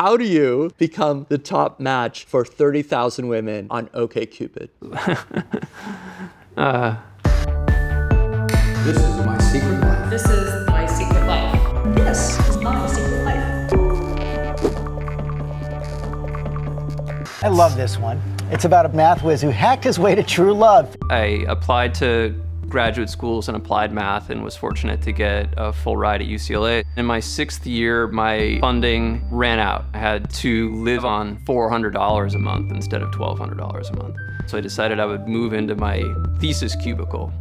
how do you become the top match for 30,000 women on OKCupid? uh, this is my secret life. This is my secret life. This is my secret life. I love this one. It's about a math whiz who hacked his way to true love. I applied to graduate schools in applied math and was fortunate to get a full ride at UCLA. In my sixth year, my funding ran out. I had to live on $400 a month instead of $1,200 a month. So I decided I would move into my thesis cubicle.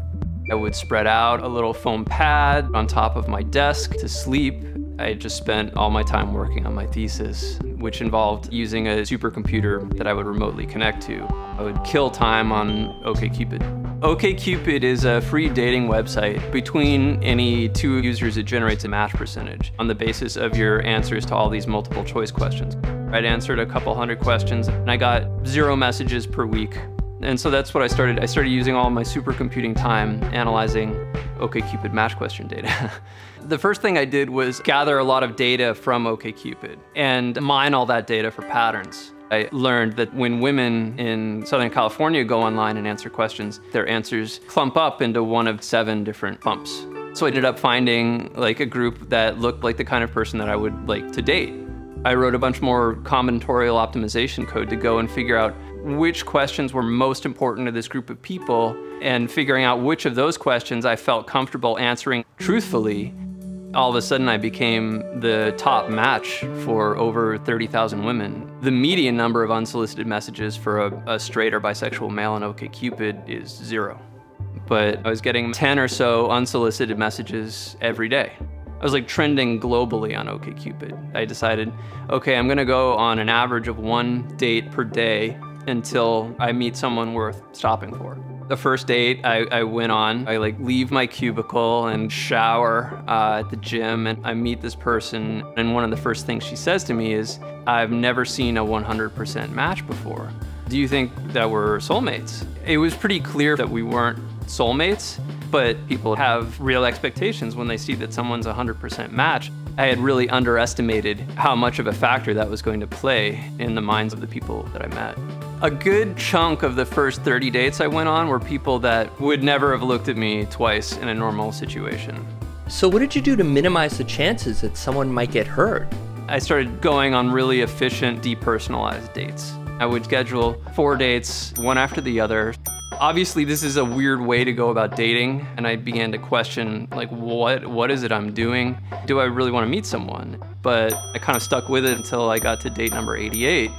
I would spread out a little foam pad on top of my desk to sleep. I just spent all my time working on my thesis, which involved using a supercomputer that I would remotely connect to. I would kill time on OkCupid. OkCupid is a free dating website. Between any two users, it generates a match percentage on the basis of your answers to all these multiple choice questions. I'd answered a couple hundred questions and I got zero messages per week. And so that's what I started. I started using all my supercomputing time analyzing OkCupid match question data. the first thing I did was gather a lot of data from OkCupid and mine all that data for patterns. I learned that when women in Southern California go online and answer questions, their answers clump up into one of seven different clumps. So I ended up finding like a group that looked like the kind of person that I would like to date. I wrote a bunch more combinatorial optimization code to go and figure out which questions were most important to this group of people and figuring out which of those questions I felt comfortable answering truthfully all of a sudden I became the top match for over 30,000 women. The median number of unsolicited messages for a, a, straight or bisexual male on OkCupid is zero. But I was getting 10 or so unsolicited messages every day. I was like trending globally on OkCupid. I decided, okay, I'm gonna go on an average of one date per day until I meet someone worth stopping for. The first date I, I went on, I like leave my cubicle and shower uh, at the gym and I meet this person and one of the first things she says to me is, I've never seen a 100% match before. Do you think that we're soulmates? It was pretty clear that we weren't soulmates, but people have real expectations when they see that someone's a 100% match. I had really underestimated how much of a factor that was going to play in the minds of the people that I met. A good chunk of the first 30 dates I went on were people that would never have looked at me twice in a normal situation. So what did you do to minimize the chances that someone might get hurt? I started going on really efficient, depersonalized dates. I would schedule four dates, one after the other. Obviously, this is a weird way to go about dating, and I began to question, like, what what is it I'm doing? Do I really want to meet someone? But I kind of stuck with it until I got to date number 88.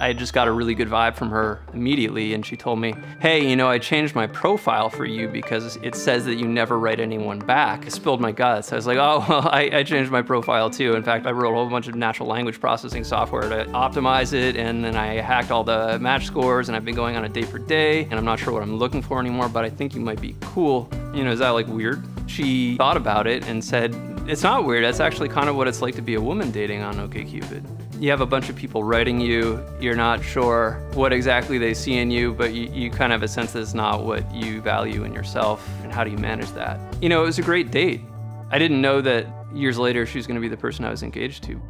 I just got a really good vibe from her immediately and she told me, hey, you know, I changed my profile for you because it says that you never write anyone back. I spilled my guts. I was like, oh, well, I, I changed my profile too. In fact, I wrote a whole bunch of natural language processing software to optimize it and then I hacked all the match scores and I've been going on a date for day and I'm not sure what I'm looking for anymore, but I think you might be cool. You know, is that like weird? She thought about it and said, it's not weird. That's actually kind of what it's like to be a woman dating on OkCupid you have a bunch of people writing you, you're not sure what exactly they see in you, but you, you kind of have a sense that it's not what you value in yourself, and how do you manage that? You know, it was a great date. I didn't know that years later she was going to be the person I was engaged to.